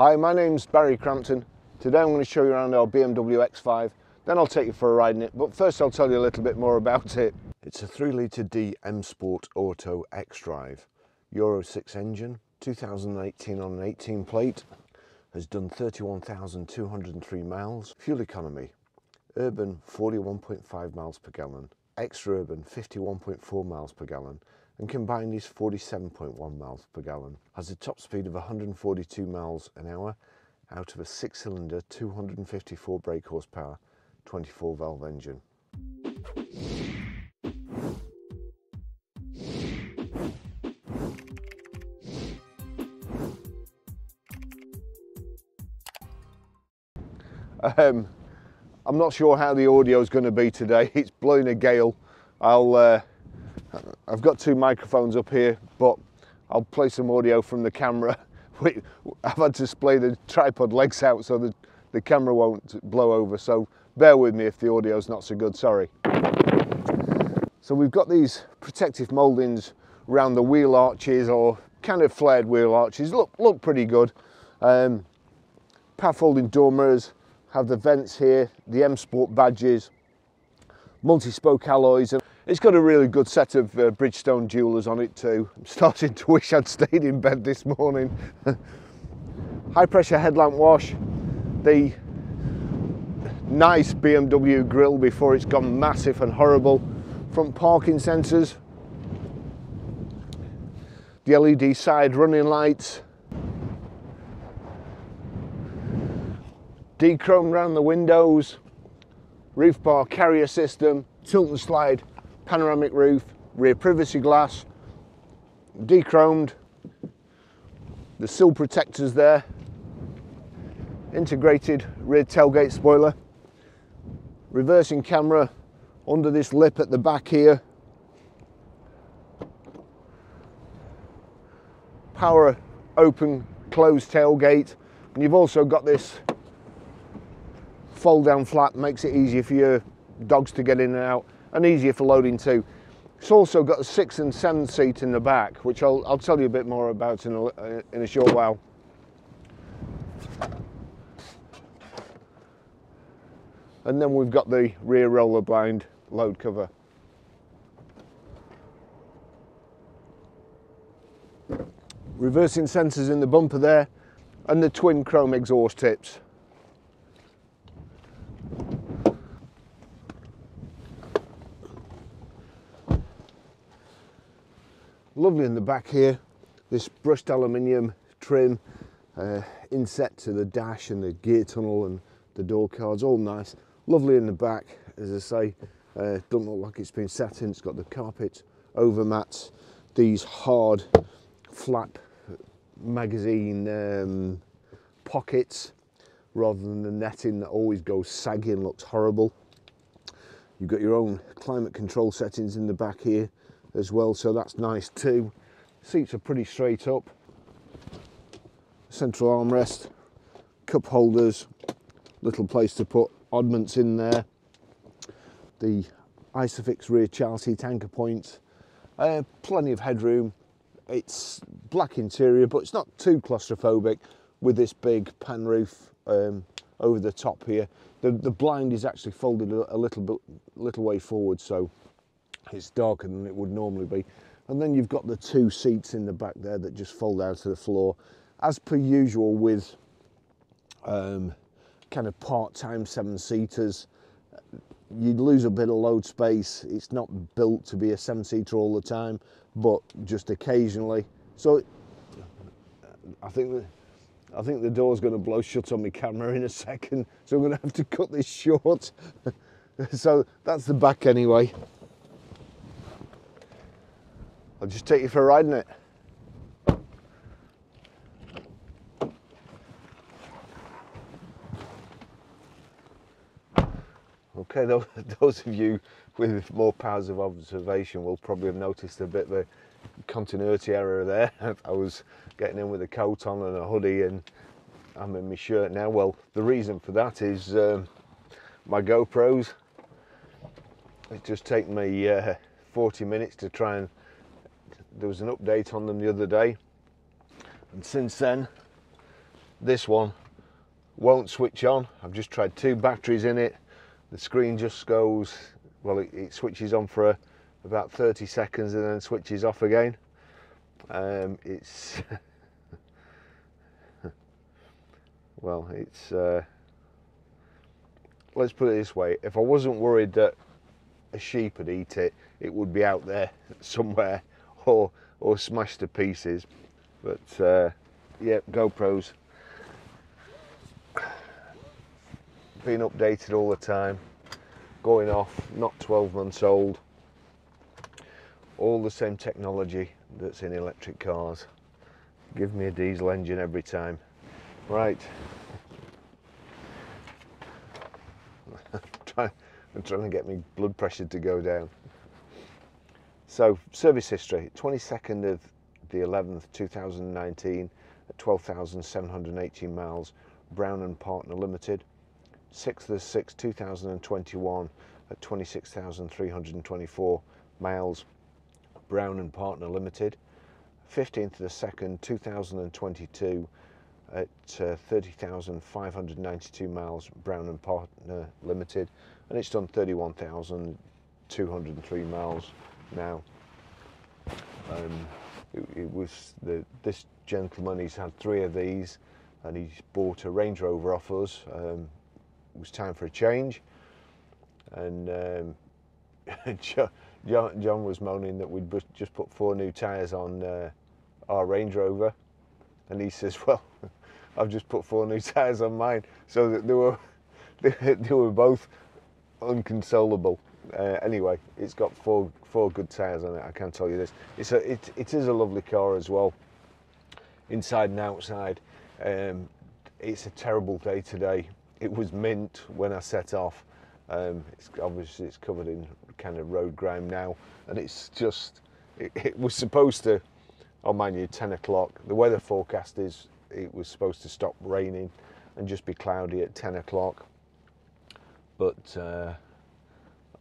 Hi, my name's Barry Crampton. Today I'm going to show you around our BMW X5, then I'll take you for a ride in it, but first I'll tell you a little bit more about it. It's a 3 litre D M Sport Auto xDrive, Euro 6 engine, 2018 on an 18 plate, has done 31,203 miles, fuel economy, urban 41.5 miles per gallon, extra urban 51.4 miles per gallon, and combined is 47.1 miles per gallon. Has a top speed of 142 miles an hour out of a six cylinder 254 brake horsepower 24 valve engine. Um, I'm not sure how the audio is going to be today. It's blowing a gale. I'll uh, I've got two microphones up here, but I'll play some audio from the camera. I've had to splay the tripod legs out so the, the camera won't blow over, so bear with me if the audio's not so good, sorry. So we've got these protective mouldings around the wheel arches or kind of flared wheel arches, look, look pretty good. Um, power folding door mirrors, have the vents here, the M Sport badges, multi-spoke alloys. and It's got a really good set of uh, Bridgestone Duelers on it too. I'm starting to wish I'd stayed in bed this morning. High pressure headlamp wash, the nice BMW grille before it's gone massive and horrible. Front parking sensors, the LED side running lights, dechrome around the windows, roof bar carrier system, tilt and slide panoramic roof, rear privacy glass, dechromed, the sill protectors there, integrated rear tailgate spoiler, reversing camera under this lip at the back here, power open close tailgate and you've also got this fold down flap makes it easier for your dogs to get in and out and easier for loading too. It's also got a six and seven seat in the back, which I'll, I'll tell you a bit more about in a, uh, in a short while. And then we've got the rear roller blind load cover. Reversing sensors in the bumper there and the twin chrome exhaust tips. Lovely in the back here, this brushed aluminium trim, uh, inset to the dash and the gear tunnel and the door cards, all nice. Lovely in the back, as I say, uh, doesn't look like it's been sat in. It's got the carpet over mats, these hard flap magazine um, pockets rather than the netting that always goes saggy and looks horrible. You've got your own climate control settings in the back here as well, so that's nice too. Seats are pretty straight up. Central armrest, cup holders, little place to put oddments in there. The Isofix rear seat anchor points, uh, plenty of headroom. It's black interior, but it's not too claustrophobic with this big pan roof um, over the top here. The, the blind is actually folded a, a little bit, little way forward, so it's darker than it would normally be. And then you've got the two seats in the back there that just fold out to the floor. As per usual with um, kind of part-time seven-seaters, you'd lose a bit of load space. It's not built to be a seven-seater all the time, but just occasionally. So I think I think the door's going to blow shut on my camera in a second, so I'm going to have to cut this short. so that's the back anyway. I'll just take you for a ride in it. Okay, those of you with more powers of observation will probably have noticed a bit of a continuity error there. I was getting in with a coat on and a hoodie and I'm in my shirt now. Well, the reason for that is um, my GoPros. It's just taken me uh, 40 minutes to try and there was an update on them the other day and since then This one won't switch on. I've just tried two batteries in it. The screen just goes, well, it, it switches on for a, about 30 seconds and then switches off again. Um, it's, well, it's, uh, let's put it this way. If I wasn't worried that a sheep would eat it, it would be out there somewhere or, or smashed to pieces. But, uh, yeah, GoPros being updated all the time, going off, not 12 months old. All the same technology that's in electric cars. Give me a diesel engine every time. Right. I'm trying to get my blood pressure to go down. So, service history 22nd of the 11th, 2019, at 12,718 miles, Brown and Partner Limited. 6th of the 6th, 2021, at 26,324 miles, Brown and Partner Limited. 15th of the 2nd, 2022, at uh, 30,592 miles, Brown and Partner Limited, and it's done 31,203 miles now. Um, it, it, was the, this gentleman, he's had three of these, and he's bought a Range Rover off us. Um, it was time for a change, and um, John, John was moaning that we'd just put four new tyres on uh, our Range Rover, and he says, "Well, I've just put four new tyres on mine," so that they were they, they were both unconsolable. Uh, anyway, it's got four four good tyres on it. I can tell you this. It's a it, it is a lovely car as well, inside and outside. Um, it's a terrible day today. It was mint when I set off. Um, it's obviously it's covered in kind of road grime now, and it's just it, it was supposed to. Oh, mind you, 10 o'clock. The weather forecast is it was supposed to stop raining and just be cloudy at 10 o'clock. But uh,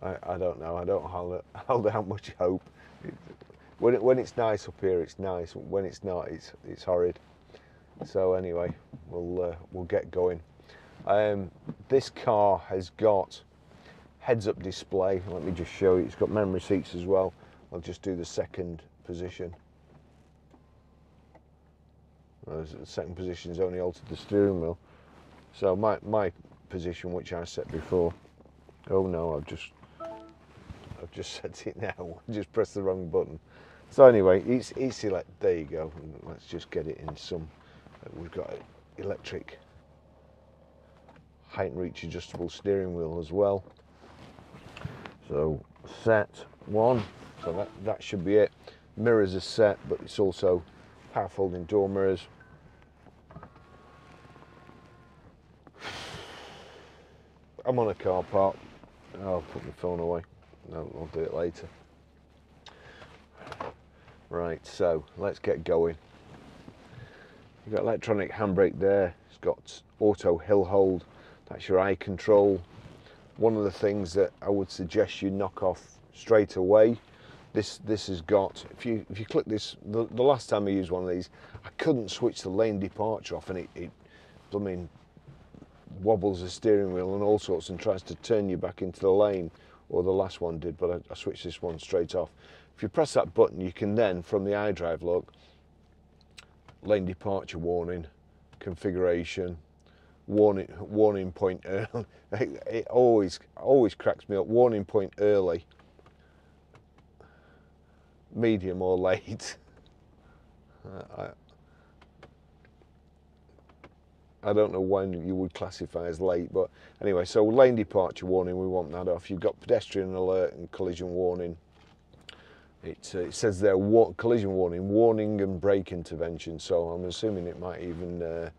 I, I, don't know. I don't hold, hold out much hope. It, when, it, when it's nice up here, it's nice. When it's not, it's it's horrid. So anyway, we'll uh, we'll get going. Um, this car has got heads-up display. Let me just show you. It's got memory seats as well. I'll just do the second position. The second position is only altered the steering wheel. So my my position, which I set before. Oh no, I've just just set it now. just press the wrong button. So anyway, it's it's like there you go. Let's just get it in some. Uh, we've got electric height and reach adjustable steering wheel as well. So set one, so that, that should be it. Mirrors are set, but it's also power folding door mirrors. I'm on a car park. I'll put my phone away. No, I'll do it later. Right, so let's get going. You've got electronic handbrake there. It's got auto hill hold that's your eye control. One of the things that I would suggest you knock off straight away. This this has got if you if you click this the, the last time I used one of these I couldn't switch the lane departure off and it, it I mean wobbles the steering wheel and all sorts and tries to turn you back into the lane or the last one did but I, I switched this one straight off. If you press that button you can then from the iDrive look lane departure warning configuration warning warning point early. It always always cracks me up. Warning point early, medium or late. I don't know when you would classify as late, but anyway, so lane departure warning, we want that off. You've got pedestrian alert and collision warning. It, uh, it says there collision warning, warning and brake intervention. So I'm assuming it might even uh,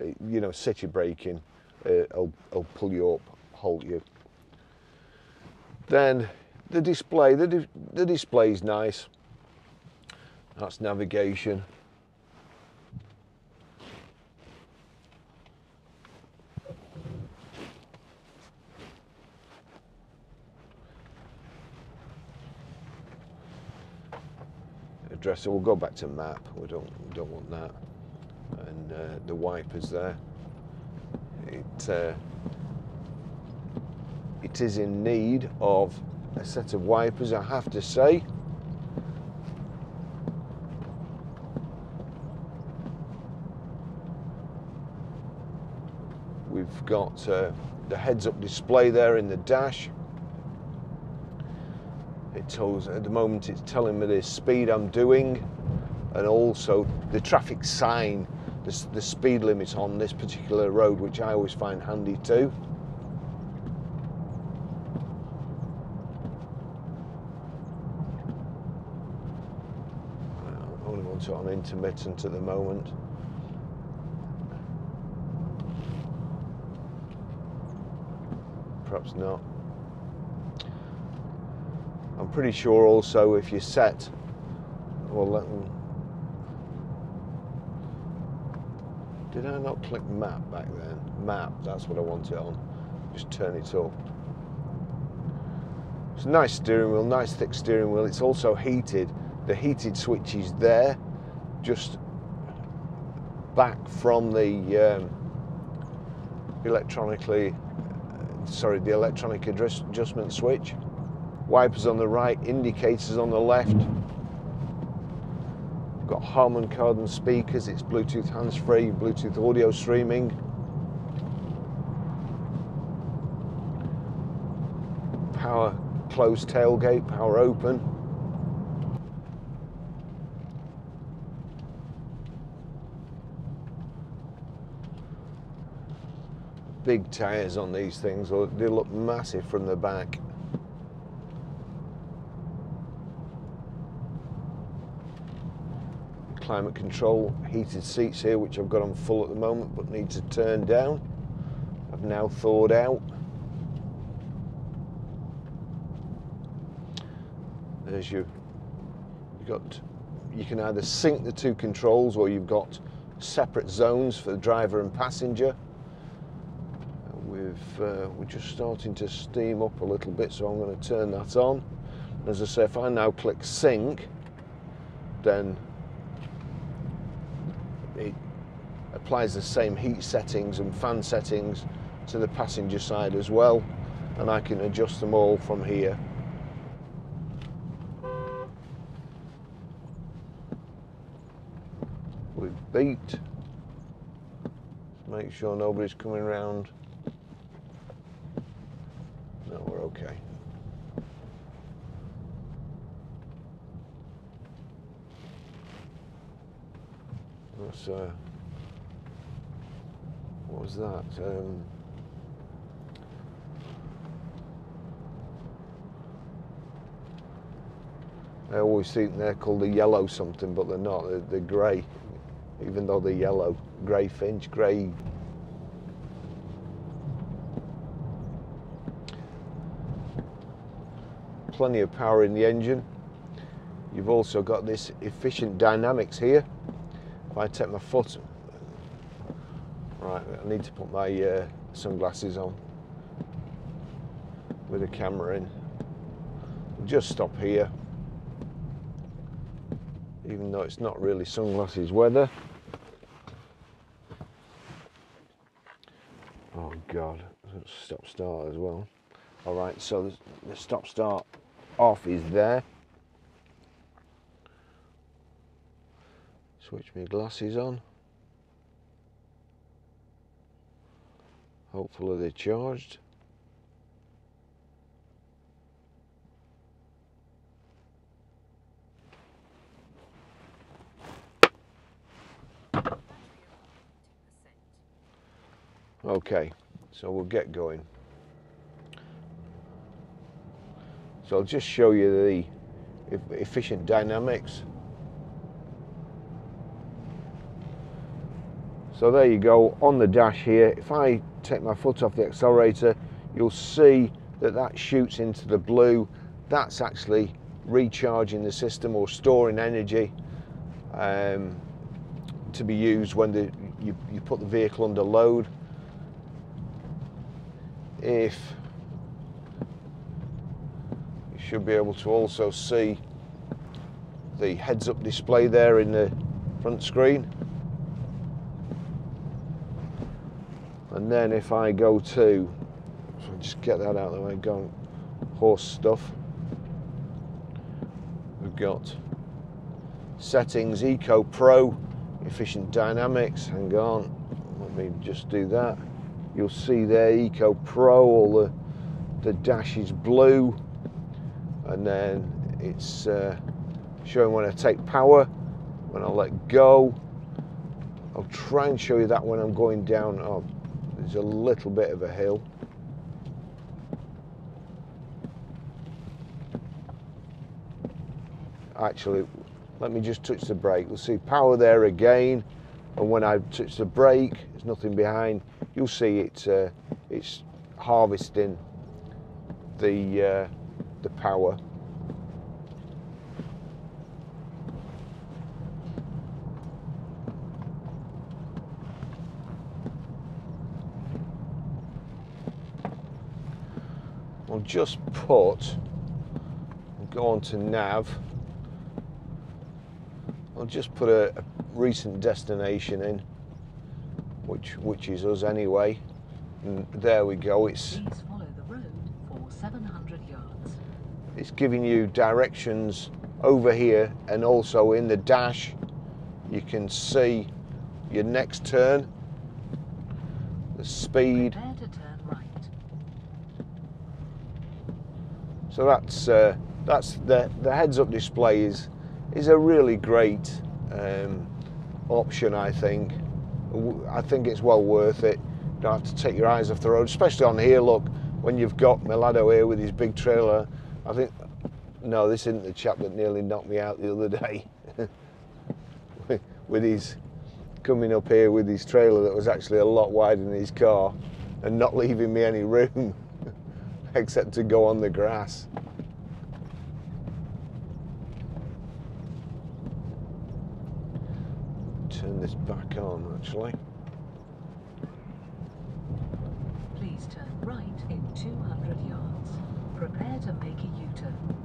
uh, you know, city braking, uh, will will pull you up, halt you. Then the display, the, di the display is nice. That's navigation. Address, we'll go back to map, we don't, we don't want that. and uh, the wipers there. It uh, it is in need of a set of wipers, I have to say. We've got uh, the heads-up display there in the dash. At the moment it's telling me the speed I'm doing, and also the traffic sign, the, the speed limit on this particular road, which I always find handy too. Only want it on intermittent at the moment. perhaps not. I'm pretty sure also if you set, well, let me, did I not click map back then? Map, that's what I want it on. Just turn it up. It's a nice steering wheel, nice thick steering wheel. It's also heated. The heated switch is there, just back from the um, electronically sorry, the electronic adjustment switch. Wipers on the right, indicators on the left. Got Harman Kardon speakers, it's Bluetooth hands-free, Bluetooth audio streaming. Power closed tailgate, power open. big tyres on these things, they look massive from the back. Climate control, heated seats here, which I've got on full at the moment, but need to turn down. I've now thawed out. There's you. You've got. You can either sync the two controls, or you've got separate zones for the driver and passenger we've, uh, we're just starting to steam up a little bit, so I'm going to turn that on. As I say, if I now click sync, then it applies the same heat settings and fan settings to the passenger side as well, and I can adjust them all from here. We've beat. Make sure nobody's coming around No, we're okay. What's, uh, was that? Um, I always think they're called the yellow something, but they're not. They're, they're grey, even though they're yellow. Grey finch, grey plenty of power in the engine. You've also got this efficient dynamics here. If I take my foot, I need to put my uh, sunglasses on with the camera in. just stop here, even though it's not really sunglasses weather. Oh God, stop start as well. All right, so the stop start off is there. Switch my glasses on. Hopefully they're charged. Okay, so we'll get going. So I'll just show you the efficient dynamics. So there you go on the dash here. If I take my foot off the accelerator, you'll see that that shoots into the blue. That's actually recharging the system or storing energy um, to be used when the, you, you put the vehicle under load. If you should be able to also see the heads-up display there in the front screen. And then if I go to, so just get that out of the way, go horse stuff. We've got settings, Eco Pro, efficient dynamics, hang on, let me just do that. You'll see there Eco Pro, all the, the dash is blue, and then it's uh, showing when I take power, when I let go. I'll try and show you that when I'm going down. Oh, there's a little bit of a hill. Actually, let me just touch the brake. We'll see power there again. And when I touch the brake, there's nothing behind. You'll see it, uh, it's harvesting the, uh, the power. Just put, go on to nav, I'll just put a, a recent destination in, which which is us anyway. And there we go. It's Please follow the road for 700 yards. it's giving you directions over here and also in the dash you can see your next turn, the speed. Prepare to turn right. So that's uh, that's the the heads-up display is is a really great um, option. I think I think it's well worth it. You don't have to take your eyes off the road, especially on here. Look, when you've got Milado here with his big trailer, I think no, this isn't the chap that nearly knocked me out the other day with his coming up here with his trailer that was actually a lot wider than his car and not leaving me any room except to go on the grass. Turn this back on actually. Please turn right in 200 yards. Prepare to make a U-turn.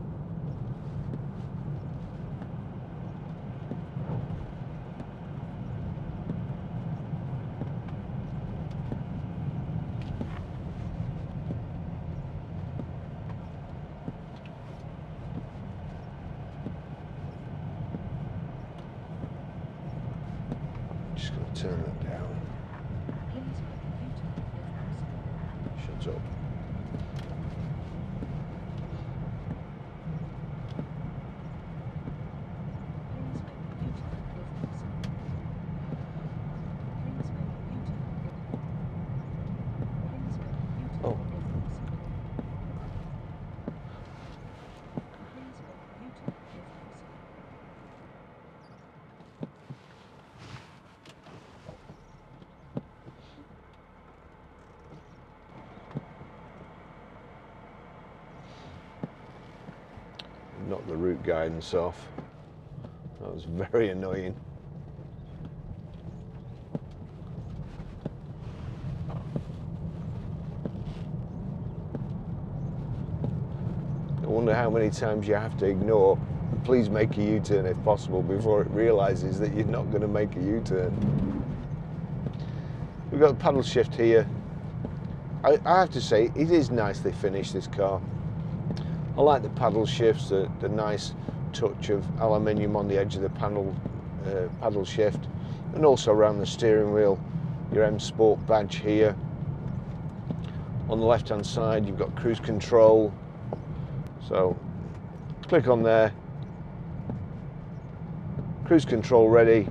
Just gonna turn that down. Shut up. Please make a U-turn if possible. Please make a U-turn if Please make a U-turn Oh. if possible. Please make a U-turn if possible. Knock the route guidance off. That was very annoying. I wonder how many times you have to ignore. Please make a U-turn if possible before it realizes that you're not going to make a U-turn. We've got the paddle shift here. I, I have to say, it is nicely finished, this car. I like the paddle shifts, the, the nice touch of aluminium on the edge of the panel, uh, paddle shift, and also around the steering wheel, your M Sport badge here. On the left hand side, you've got cruise control. So, click on there, cruise control ready,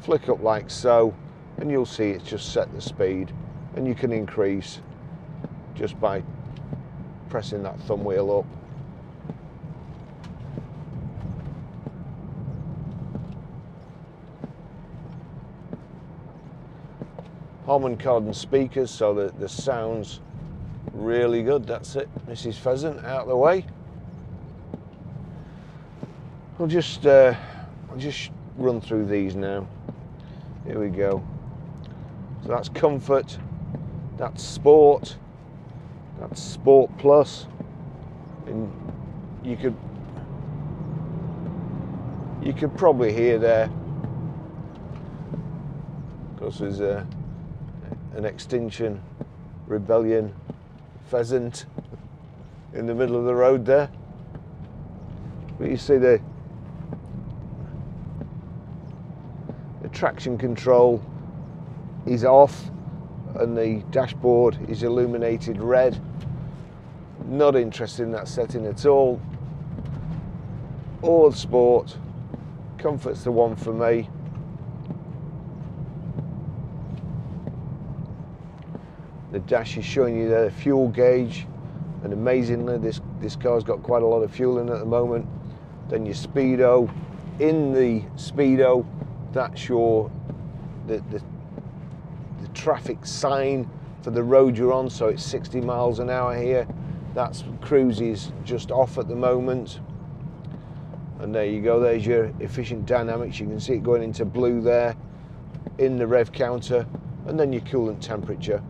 flick up like so, and you'll see it's just set the speed, and you can increase just by pressing that thumb wheel up. Harman Kardon speakers, so the, the sound's really good. That's it, Mrs. Pheasant, out of the way. I'll just uh, I'll just run through these now. Here we go. So that's comfort, that's sport, that's Sport Plus, and you could you could probably hear there because there's a an extinction rebellion pheasant in the middle of the road there. But you see the the traction control is off and the dashboard is illuminated red. Not interested in that setting at all. All sport, comfort's the one for me. The dash is showing you the fuel gauge, and amazingly, this this car's got quite a lot of fuel in at the moment. Then your speedo, in the speedo, that's your the, the the traffic sign for the road you're on. So it's 60 miles an hour here. That's cruises just off at the moment. And there you go. There's your efficient dynamics. You can see it going into blue there in the rev counter, and then your coolant temperature.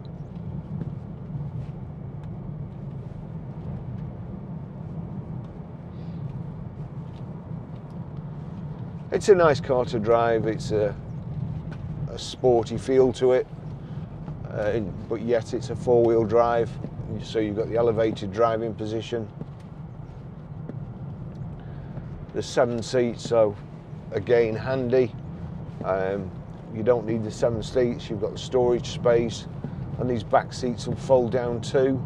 It's a nice car to drive. It's a, a sporty feel to it, uh, but yet it's a four-wheel drive. So you've got the elevated driving position. There's seven seats, so again handy. Um, you don't need the seven seats. You've got the storage space, and these back seats will fold down too.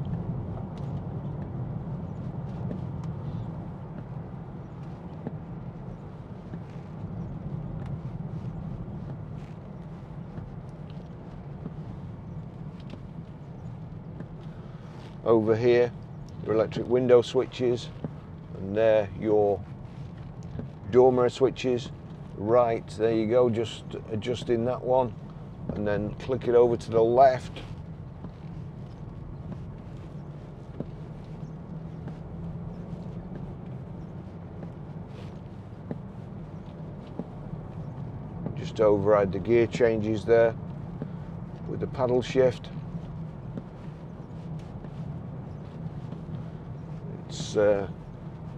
Over here your electric window switches and there your door mirror switches. Right there you go just adjusting that one and then click it over to the left. Just override the gear changes there with the paddle shift it's uh,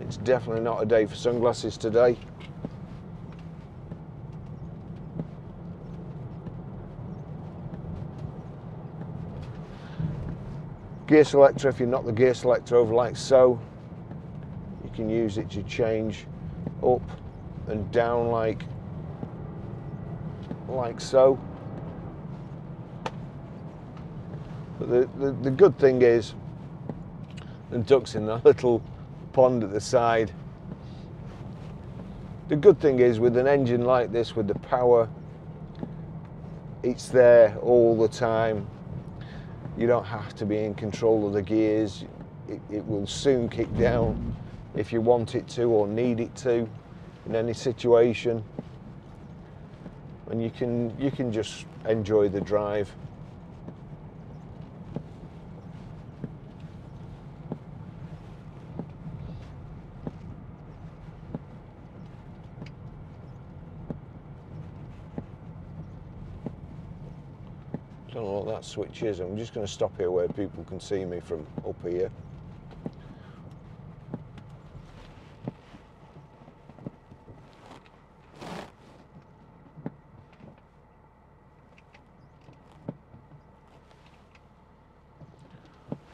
it's definitely not a day for sunglasses today. Gear selector, if you knock the gear selector over like so, you can use it to change up and down like like so. But the, the, the good thing is and ducks in that little pond at the side. The good thing is with an engine like this, with the power, it's there all the time. You don't have to be in control of the gears. It, it will soon kick down if you want it to or need it to in any situation. And you can you can just enjoy the drive. Don't know what that switch is. I'm just going to stop here where people can see me from up here.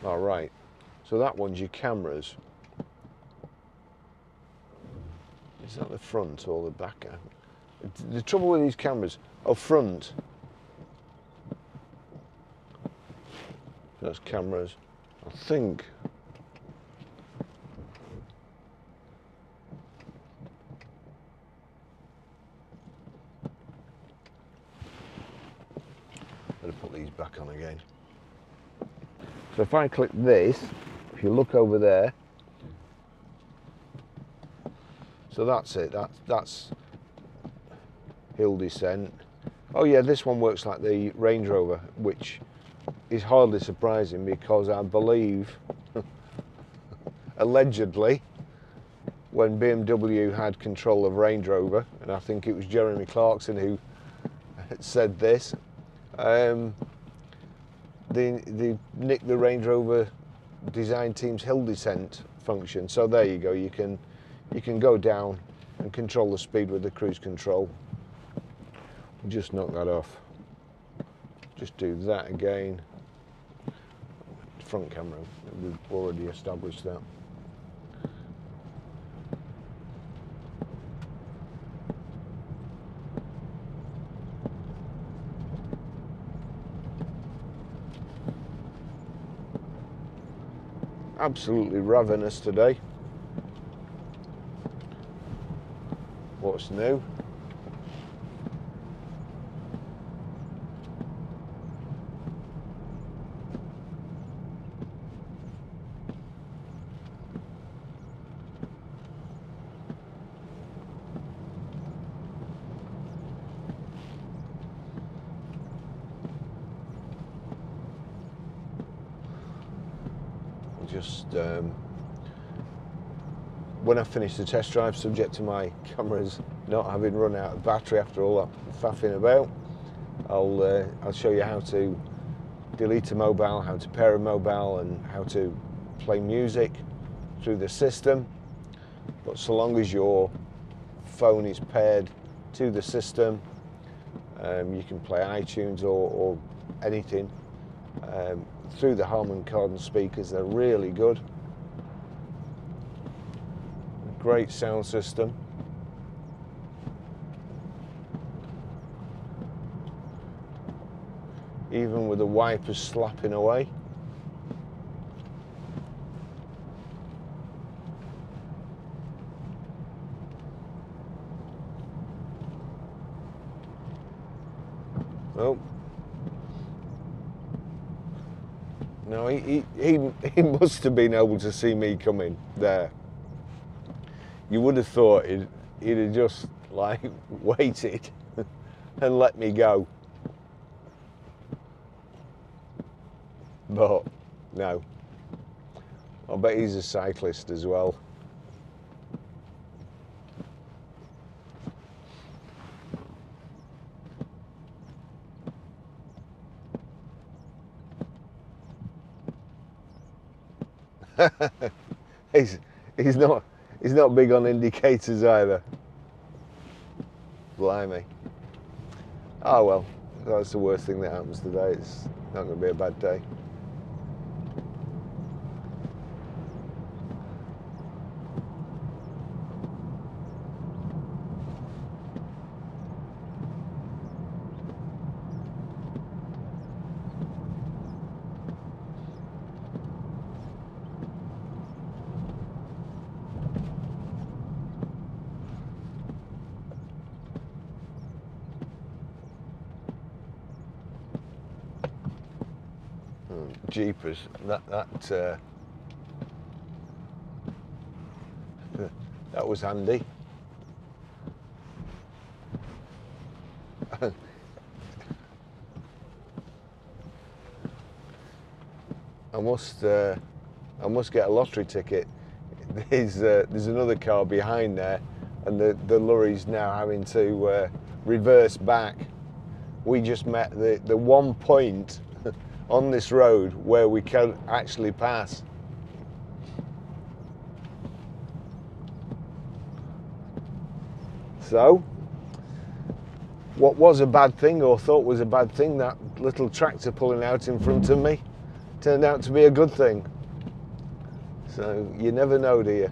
All right, so that one's your cameras. Is that the front or the back? The trouble with these cameras, up front, That's cameras. I think Better put these back on again. So if I click this, if you look over there, so that's it. That's that's hill descent. Oh yeah, this one works like the Range Rover, which is hardly surprising because I believe, allegedly, when BMW had control of Range Rover, and I think it was Jeremy Clarkson who said this, um, they, they nicked the Range Rover design team's hill descent function. So there you go, you can, you can go down and control the speed with the cruise control. Just knock that off. just do that again. Front camera, we've already established that. Absolutely ravenous today. What's new? Just um, when I finish the test drive, subject to my cameras not having run out of battery after all that faffing about, I'll uh, I'll show you how to delete a mobile, how to pair a mobile, and how to play music through the system. But so long as your phone is paired to the system, um, you can play iTunes or, or anything um, through the Harman Kardon speakers. They're really good. Great sound system. Even with the wipers slapping away. Oh. No, he, he, he, must have been able to see me coming there. You would have thought he'd, he'd have just like waited and let me go. But no. I bet he's a cyclist as well. he's he's not he's not big on indicators either. Blimey. Oh well, that's the worst thing that happens today. It's not going to be a bad day. Jeepers, that that uh, that was handy. I must uh, I must get a lottery ticket. There's uh, there's another car behind there, and the the lorry's now having to uh, reverse back. We just met the the one point on this road where we can actually pass. So, what was a bad thing or thought was a bad thing, that little tractor pulling out in front of me, turned out to be a good thing. So, you never know, do you?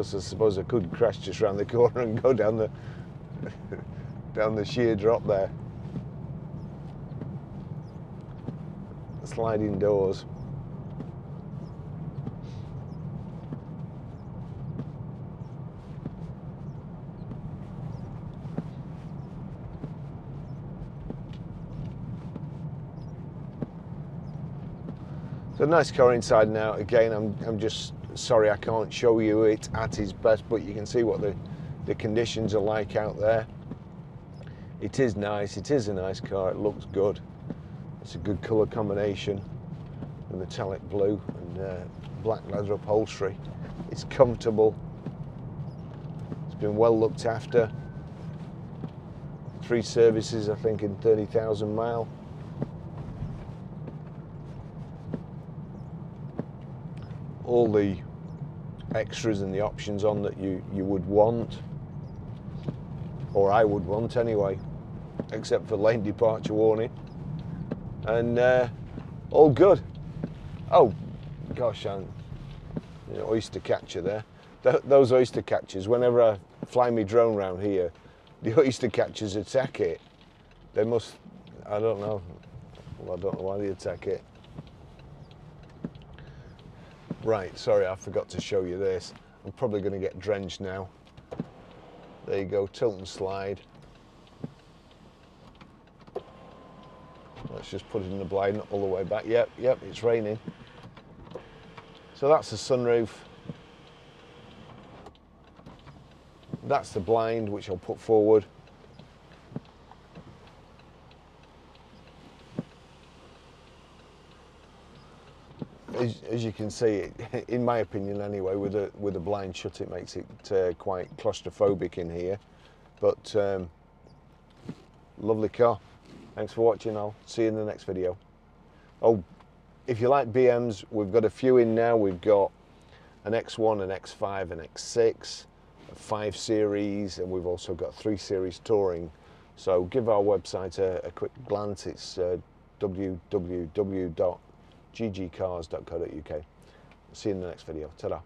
Because I suppose I could crash just round the corner and go down the down the sheer drop there. Sliding doors. So nice car inside now. Again, I'm, I'm just sorry I can't show you it at its best, but you can see what the, the conditions are like out there. It is nice, it is a nice car, it looks good. It's a good colour combination, the metallic blue and uh, black leather upholstery. It's comfortable, it's been well looked after. Three services, I think, in 30,000 mile. All the extras and the options on that you, you would want. or I would want anyway, except for lane departure warning. And uh, all good. Oh, gosh, know, oyster catcher there. Th- those oyster catchers, whenever I fly my drone around here, the oyster catchers attack it. They must, I don't know, well, I don't know why they attack it. Right, sorry, I forgot to show you this. I'm probably going to get drenched now. There you go, tilt and slide. Let's just put it in the blind not all the way back. Yep, yep, it's raining. So that's the sunroof. That's the blind, which I'll put forward. As, you can see, in my opinion anyway, with a with a blind shut, it makes it uh, quite claustrophobic in here. But um, lovely car. Thanks for watching. I'll see you in the next video. Oh, if you like BMs, we've got a few in now. We've got an X1, an X5, an X6, a 5 Series, and we've also got 3 Series Touring. So give our website a, a quick glance. It's uh, www.bccars.co.uk. See you in the next video. Ta-da.